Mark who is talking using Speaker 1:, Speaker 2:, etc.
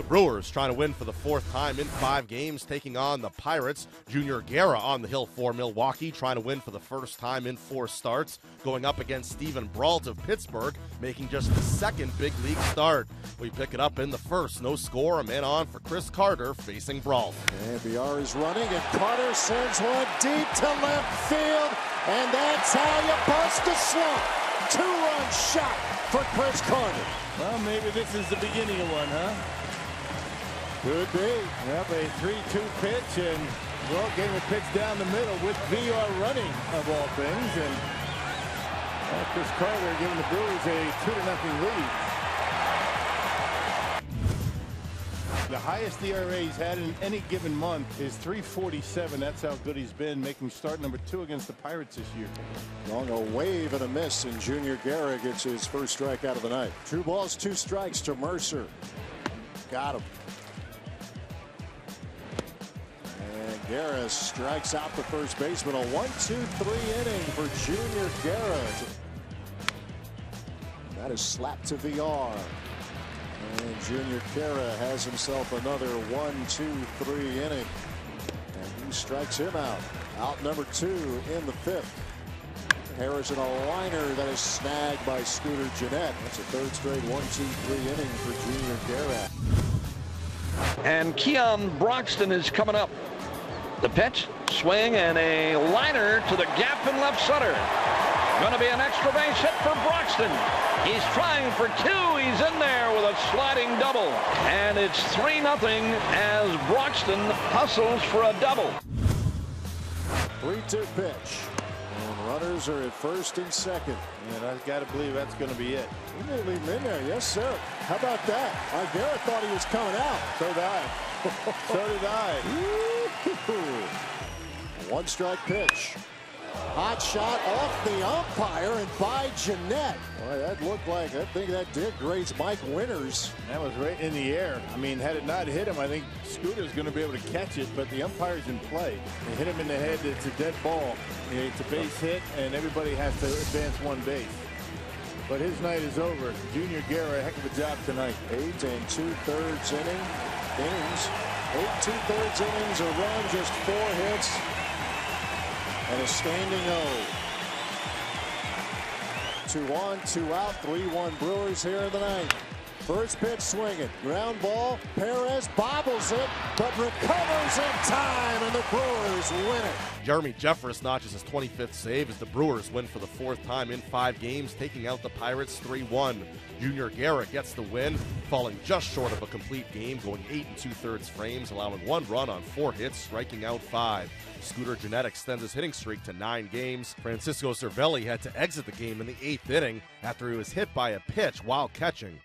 Speaker 1: The Brewers trying to win for the fourth time in five games, taking on the Pirates. Junior Guerra on the hill for Milwaukee, trying to win for the first time in four starts, going up against Steven Brault of Pittsburgh, making just the second big league start. We pick it up in the first. No score, a man on for Chris Carter facing Brault.
Speaker 2: And Villar is running, and Carter sends one deep to left field, and that's how you bust a slump. Two-run shot for Chris Carter.
Speaker 3: Well, maybe this is the beginning of one, huh?
Speaker 2: Could be.
Speaker 3: Yep, a 3-2 pitch, and well, getting a pitch down the middle with Villar running, of all things, and well, Chris Carter giving the Brewers a 2 to nothing lead. The highest ERA he's had in any given month is 347. That's how good he's been, making start number two against the Pirates this year.
Speaker 2: Long a wave and a miss, and Junior Guerra gets his first strike out of the night. Two balls, two strikes to Mercer. Got him. Guerra strikes out the first baseman. A one-two-three inning for Junior Guerra. That is slapped to Villar. And Junior Guerra has himself another one, two, three inning. And he strikes him out. Out number two in the fifth. Harrison a liner that is snagged by Scooter Gennett. That's a third straight one, two, three inning for Junior Guerra.
Speaker 4: And Keon Broxton is coming up. The pitch, swing, and a liner to the gap in left center. Going to be an extra base hit for Broxton. He's trying for two. He's in there with a sliding double. And it's 3 nothing as Broxton hustles for a double.
Speaker 2: 3-2 pitch. And runners are at first and second.
Speaker 3: And I've got to believe that's going to be it.
Speaker 2: He may leave him in there. Yes, sir. How about that? Guerra thought he was coming out.
Speaker 3: So did I. so did I.
Speaker 2: One strike pitch. Hot shot off the umpire and by Gennett. Boy, that looked like, I think that did graze Mike Winters.
Speaker 3: That was right in the air. I mean, had it not hit him, I think Scooter's going to be able to catch it, but the umpire's in play. They hit him in the head. It's a dead ball. It's a base hit, and everybody has to advance one base. But his night is over. Junior Guerra, heck of a job tonight.
Speaker 2: Eight and two-thirds inning. Innings. Eight two-thirds innings, a run, just four hits, and a standing O. Two two out, 3-1 Brewers here in the ninth. First pitch swinging, ground ball, Perez bobbles it, but recovers in time, and the Brewers win it.
Speaker 1: Jeremy Jeffress notches his 25th save as the Brewers win for the fourth time in five games, taking out the Pirates 3 1. Junior Guerra gets the win, falling just short of a complete game, going eight and two thirds frames, allowing one run on four hits, striking out five. Scooter Gennett extends his hitting streak to nine games. Francisco Cervelli had to exit the game in the eighth inning after he was hit by a pitch while catching.